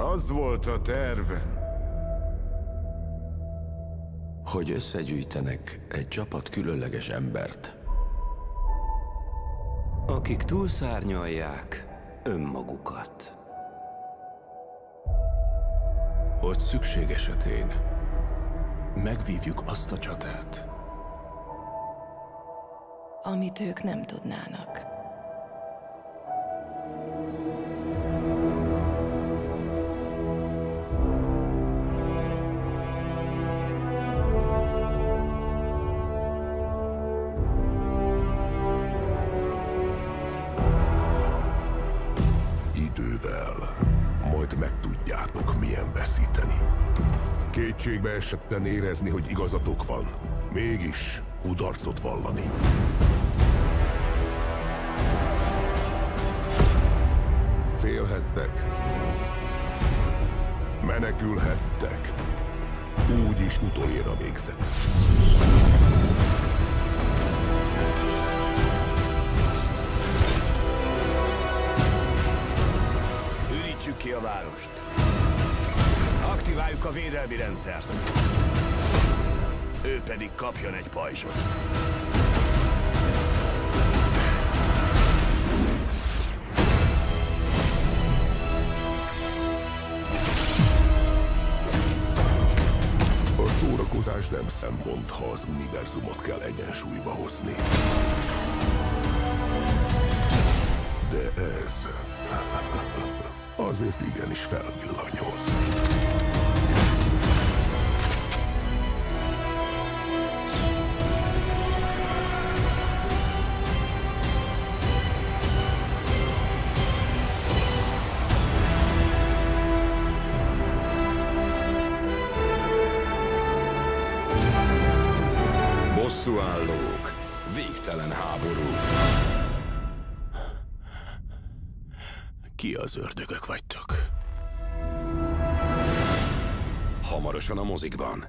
Az volt a tervem. hogy összegyűjtenek egy csapat különleges embert, akik túlszárnyalják önmagukat. Hogy szükség esetén megvívjuk azt a csatát, amit ők nem tudnának. Idővel majd megtudjátok, milyen veszíteni. Kétségbe esetten érezni, hogy igazatok van. Mégis kudarcot vallani. Félhettek. Menekülhettek. Úgy is utolérra végzett. Ürítsük ki a várost. Aktiváljuk a védelmi rendszert. Ő pedig kapjon egy pajzsot. A szórakozás nem szempont, ha az univerzumot kell egyensúlyba hozni. De ez azért igenis felvillanyoz. bosszúállók, végtelen háború. Ki az ördögök vagytok? Hamarosan a mozikban.